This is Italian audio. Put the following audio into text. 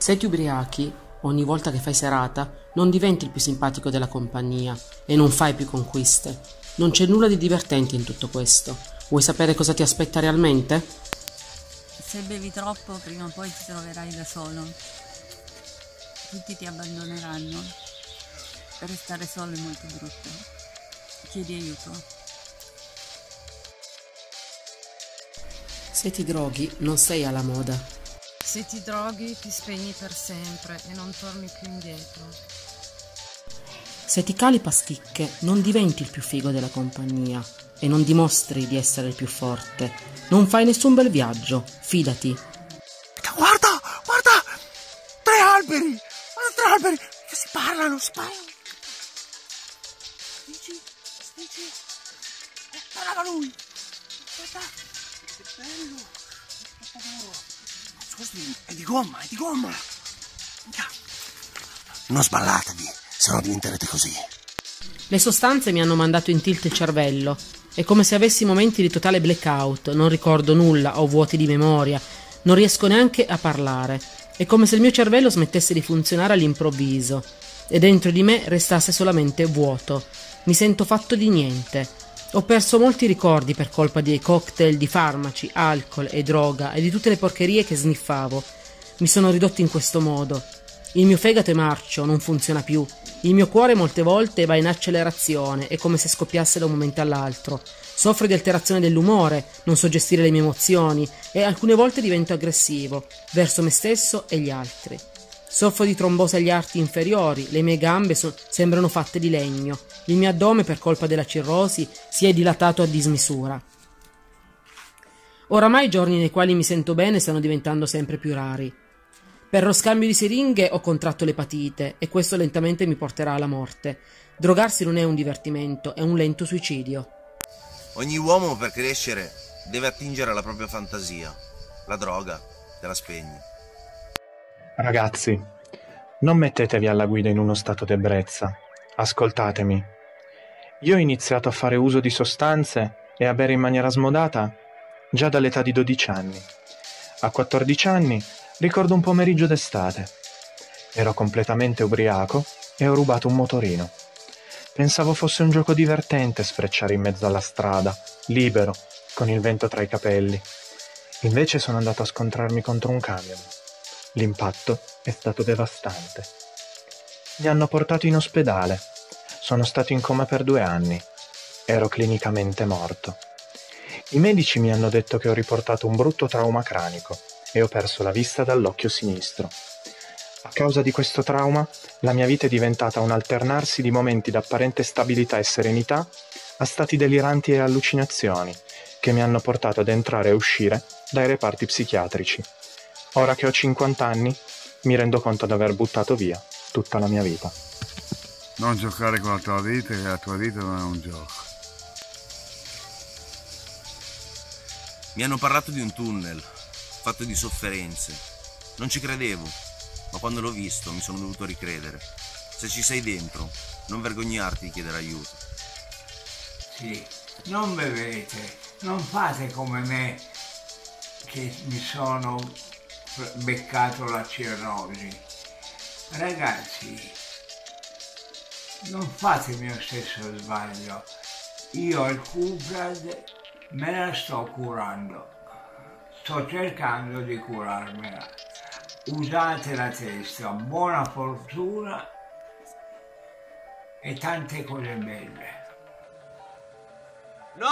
Se ti ubriachi, ogni volta che fai serata, non diventi il più simpatico della compagnia e non fai più conquiste. Non c'è nulla di divertente in tutto questo. Vuoi sapere cosa ti aspetta realmente? Se bevi troppo, prima o poi ti troverai da solo. Tutti ti abbandoneranno. Restare solo è molto brutto. Chiedi aiuto. Se ti droghi, non sei alla moda. Se ti droghi, ti spegni per sempre e non torni più indietro. Se ti cali paschicche, non diventi il più figo della compagnia e non dimostri di essere il più forte. Non fai nessun bel viaggio, fidati. Guarda, guarda! Tre alberi! Guarda, tre alberi che si parlano, si parlano. Dici? Dici? Eh, parlava lui! Guarda! Che bello! È di gomma, è di gomma! Non sballatevi, se no diventerete così. Le sostanze mi hanno mandato in tilt il cervello. È come se avessi momenti di totale blackout, non ricordo nulla, ho vuoti di memoria, non riesco neanche a parlare. È come se il mio cervello smettesse di funzionare all'improvviso e dentro di me restasse solamente vuoto. Mi sento fatto di niente. Ho perso molti ricordi per colpa dei cocktail di farmaci, alcol e droga e di tutte le porcherie che sniffavo. Mi sono ridotto in questo modo. Il mio fegato è marcio, non funziona più. Il mio cuore molte volte va in accelerazione, è come se scoppiasse da un momento all'altro. Soffro di alterazione dell'umore, non so gestire le mie emozioni e alcune volte divento aggressivo verso me stesso e gli altri. Soffro di trombosi agli arti inferiori, le mie gambe so- sembrano fatte di legno, il mio addome per colpa della cirrosi si è dilatato a dismisura. Oramai i giorni nei quali mi sento bene stanno diventando sempre più rari. Per lo scambio di siringhe ho contratto l'epatite e questo lentamente mi porterà alla morte. Drogarsi non è un divertimento, è un lento suicidio. Ogni uomo per crescere deve attingere alla propria fantasia. La droga te la spegni. Ragazzi, non mettetevi alla guida in uno stato d'ebbrezza. Ascoltatemi. Io ho iniziato a fare uso di sostanze e a bere in maniera smodata già dall'età di 12 anni. A 14 anni ricordo un pomeriggio d'estate. Ero completamente ubriaco e ho rubato un motorino. Pensavo fosse un gioco divertente sfrecciare in mezzo alla strada, libero, con il vento tra i capelli. Invece sono andato a scontrarmi contro un camion. L'impatto è stato devastante. Mi hanno portato in ospedale. Sono stato in coma per due anni. Ero clinicamente morto. I medici mi hanno detto che ho riportato un brutto trauma cranico e ho perso la vista dall'occhio sinistro. A causa di questo trauma, la mia vita è diventata un alternarsi di momenti d'apparente stabilità e serenità a stati deliranti e allucinazioni che mi hanno portato ad entrare e uscire dai reparti psichiatrici. Ora che ho 50 anni, mi rendo conto di aver buttato via tutta la mia vita. Non giocare con la tua vita, che la tua vita non è un gioco. Mi hanno parlato di un tunnel, fatto di sofferenze. Non ci credevo, ma quando l'ho visto mi sono dovuto ricredere. Se ci sei dentro, non vergognarti di chiedere aiuto. Sì, non bevete, non fate come me che mi sono beccato la cirrosi. Ragazzi, non fate il mio stesso sbaglio. Io il Cuprad me la sto curando. Sto cercando di curarmela. Usate la testa, buona fortuna e tante cose belle. Non